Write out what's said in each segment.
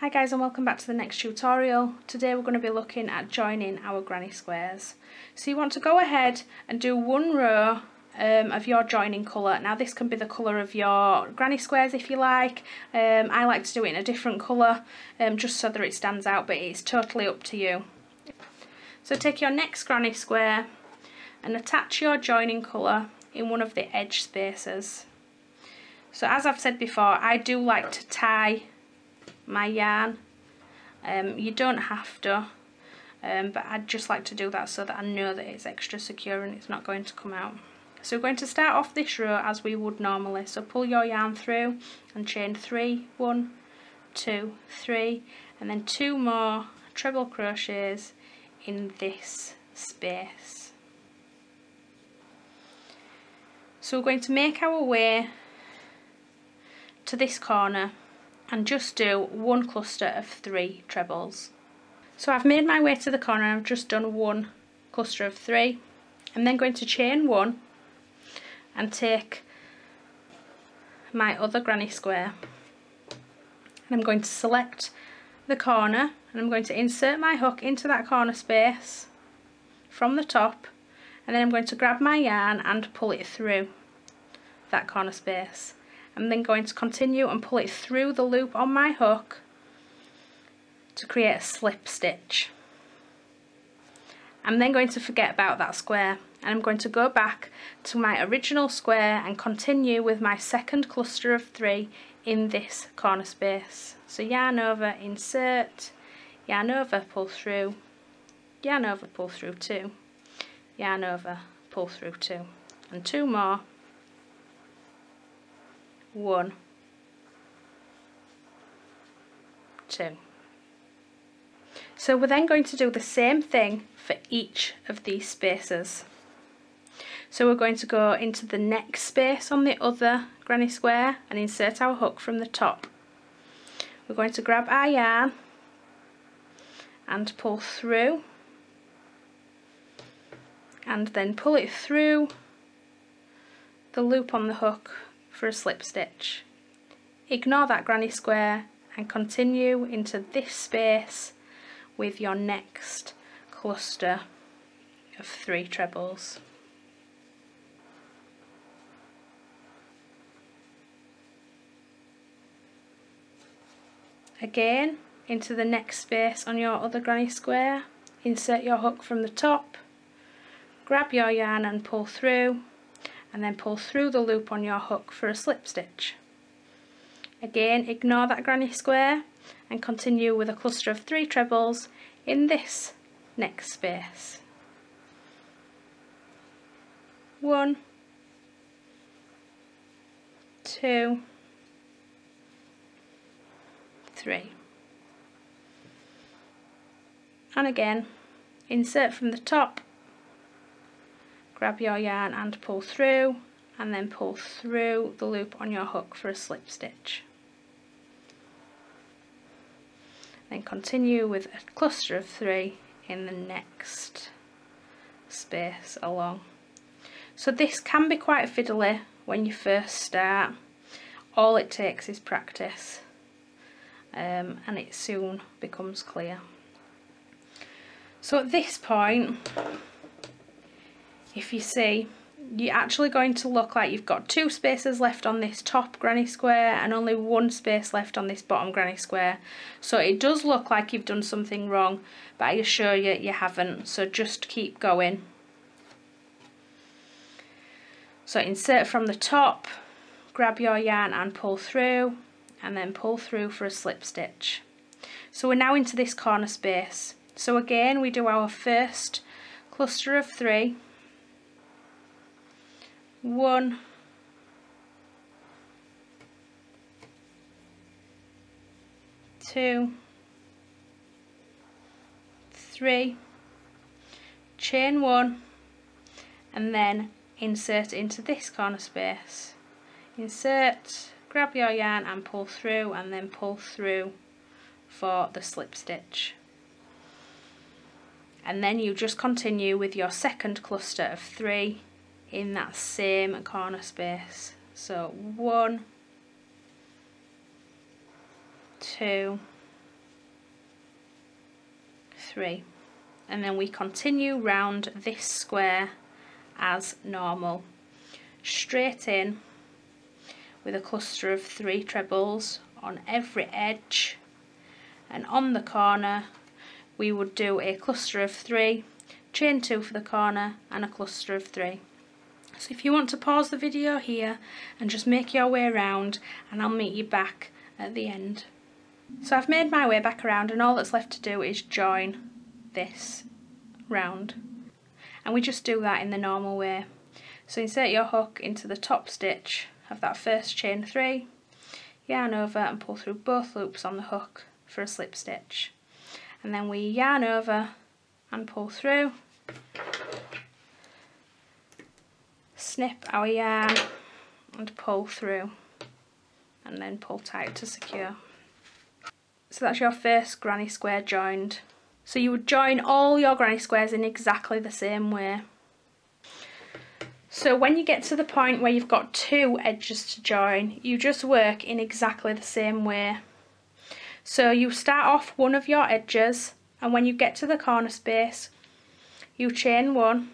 Hi guys and welcome back to the next tutorial. Today we're going to be looking at joining our granny squares. So you want to go ahead and do one row um, of your joining colour. Now this can be the colour of your granny squares if you like. Um, I like to do it in a different colour um, just so that it stands out but it's totally up to you. So take your next granny square and attach your joining colour in one of the edge spaces. So as I've said before I do like to tie my yarn. Um, you don't have to, um, but I'd just like to do that so that I know that it's extra secure and it's not going to come out. So we're going to start off this row as we would normally. So pull your yarn through and chain three, one, two, three, and then two more treble crochets in this space. So we're going to make our way to this corner and just do one cluster of three trebles. So I've made my way to the corner I've just done one cluster of three. I'm then going to chain one and take my other granny square and I'm going to select the corner and I'm going to insert my hook into that corner space from the top and then I'm going to grab my yarn and pull it through that corner space I'm then going to continue and pull it through the loop on my hook to create a slip stitch. I'm then going to forget about that square and I'm going to go back to my original square and continue with my second cluster of three in this corner space. So yarn over, insert, yarn over, pull through, yarn over, pull through two, yarn over, pull through two, and two more one, two. So we're then going to do the same thing for each of these spaces. So we're going to go into the next space on the other granny square and insert our hook from the top. We're going to grab our yarn and pull through and then pull it through the loop on the hook for a slip stitch. Ignore that granny square and continue into this space with your next cluster of three trebles. Again, into the next space on your other granny square, insert your hook from the top, grab your yarn and pull through and then pull through the loop on your hook for a slip stitch. Again, ignore that granny square and continue with a cluster of three trebles in this next space. One, two, three. And again, insert from the top grab your yarn and pull through and then pull through the loop on your hook for a slip stitch. Then continue with a cluster of three in the next space along. So this can be quite fiddly when you first start. All it takes is practice um, and it soon becomes clear. So at this point if you see you're actually going to look like you've got two spaces left on this top granny square and only one space left on this bottom granny square. So it does look like you've done something wrong but I assure you you haven't. So just keep going. So insert from the top grab your yarn and pull through and then pull through for a slip stitch. So we're now into this corner space. So again we do our first cluster of three one, two, three, chain one, and then insert into this corner space. Insert, grab your yarn and pull through and then pull through for the slip stitch. And then you just continue with your second cluster of three in that same corner space. So one, two, three. And then we continue round this square as normal. Straight in with a cluster of three trebles on every edge. And on the corner we would do a cluster of three chain two for the corner and a cluster of three so if you want to pause the video here and just make your way around and I'll meet you back at the end. So I've made my way back around and all that's left to do is join this round. And we just do that in the normal way. So insert your hook into the top stitch of that first chain three yarn over and pull through both loops on the hook for a slip stitch. And then we yarn over and pull through snip our um, yarn and pull through and then pull tight to secure so that's your first granny square joined so you would join all your granny squares in exactly the same way. So when you get to the point where you've got two edges to join, you just work in exactly the same way. So you start off one of your edges and when you get to the corner space, you chain one,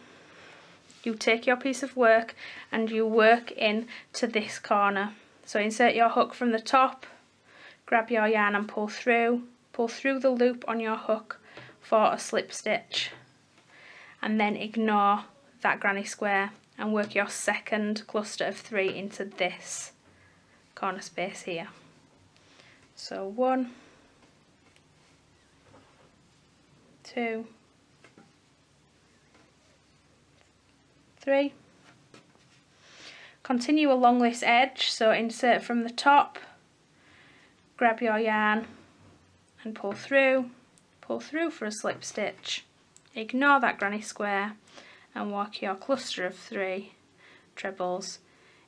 you take your piece of work and you work in to this corner. So insert your hook from the top, grab your yarn and pull through, pull through the loop on your hook for a slip stitch and then ignore that granny square and work your second cluster of three into this corner space here. So one, two, three. Continue along this edge, so insert from the top, grab your yarn and pull through pull through for a slip stitch. Ignore that granny square and work your cluster of three trebles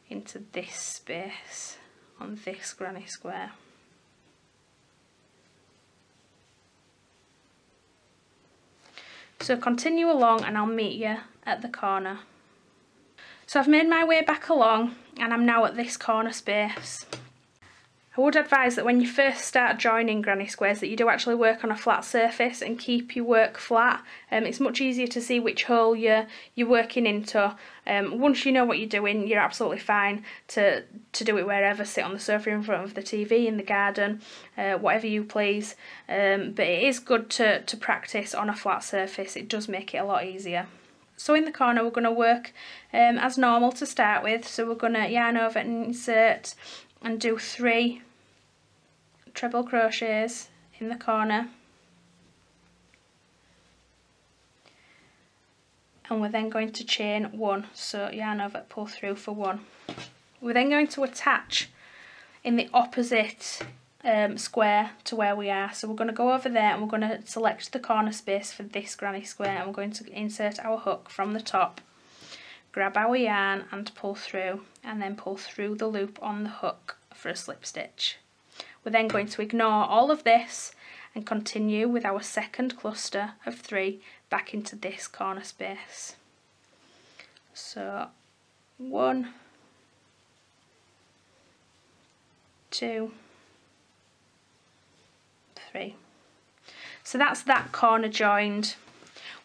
into this space on this granny square. So continue along and I'll meet you at the corner. So I've made my way back along and I'm now at this corner space. I would advise that when you first start joining granny squares that you do actually work on a flat surface and keep your work flat. Um, it's much easier to see which hole you're, you're working into. Um, once you know what you're doing, you're absolutely fine to, to do it wherever, sit on the sofa in front of the TV, in the garden, uh, whatever you please. Um, but it is good to, to practice on a flat surface, it does make it a lot easier. So in the corner we're going to work um, as normal to start with, so we're going to yarn over and insert and do three treble crochets in the corner. And we're then going to chain one. So yarn over pull through for one. We're then going to attach in the opposite um, square to where we are so we're going to go over there and we're going to select the corner space for this granny square and we're going to insert our hook from the top grab our yarn and pull through and then pull through the loop on the hook for a slip stitch we're then going to ignore all of this and continue with our second cluster of three back into this corner space. So one, two, three. So that's that corner joined.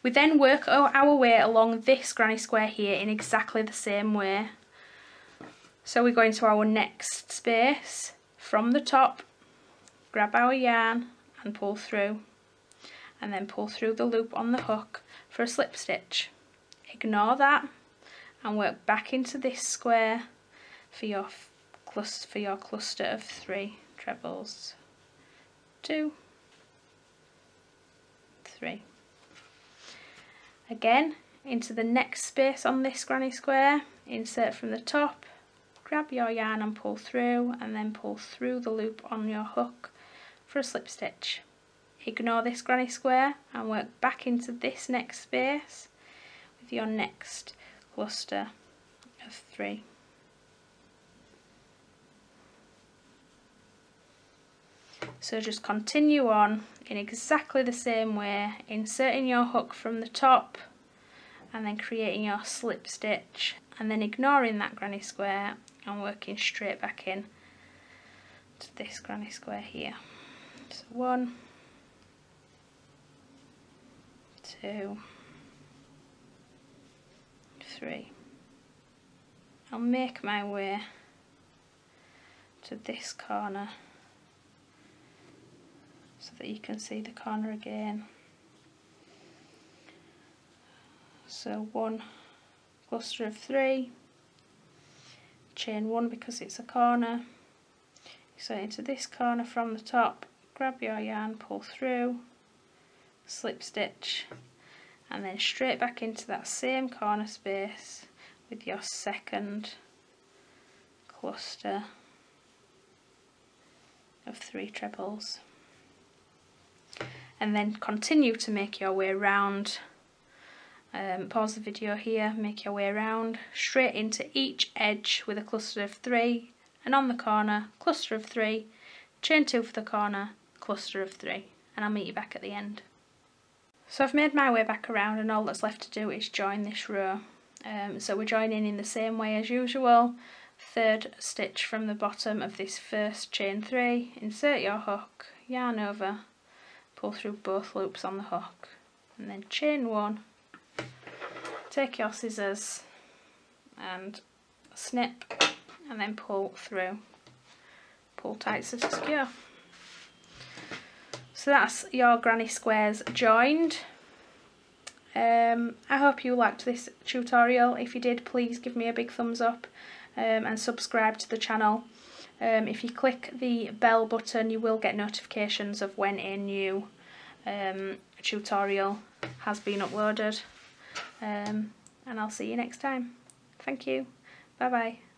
We then work our way along this granny square here in exactly the same way. So we go into our next space from the top, grab our yarn and pull through and then pull through the loop on the hook for a slip stitch. Ignore that and work back into this square for your for your cluster of three trebles. Two, three. Again, into the next space on this granny square, insert from the top, grab your yarn and pull through and then pull through the loop on your hook for a slip stitch. Ignore this granny square and work back into this next space with your next cluster of three. So just continue on in exactly the same way, inserting your hook from the top and then creating your slip stitch and then ignoring that granny square and working straight back in to this granny square here. So one, two, three. I'll make my way to this corner that you can see the corner again. So one cluster of three, chain one because it's a corner, so into this corner from the top, grab your yarn, pull through, slip stitch and then straight back into that same corner space with your second cluster of three trebles and then continue to make your way around um, pause the video here make your way around straight into each edge with a cluster of three and on the corner cluster of three chain two for the corner cluster of three and I'll meet you back at the end. So I've made my way back around and all that's left to do is join this row. Um, so we're joining in the same way as usual. Third stitch from the bottom of this first chain three insert your hook yarn over pull through both loops on the hook and then chain one. Take your scissors and snip and then pull through. Pull tight so secure. So that's your granny squares joined. Um, I hope you liked this tutorial. If you did please give me a big thumbs up um, and subscribe to the channel. Um, if you click the bell button you will get notifications of when a new um, tutorial has been uploaded um, and I'll see you next time. Thank you. Bye bye.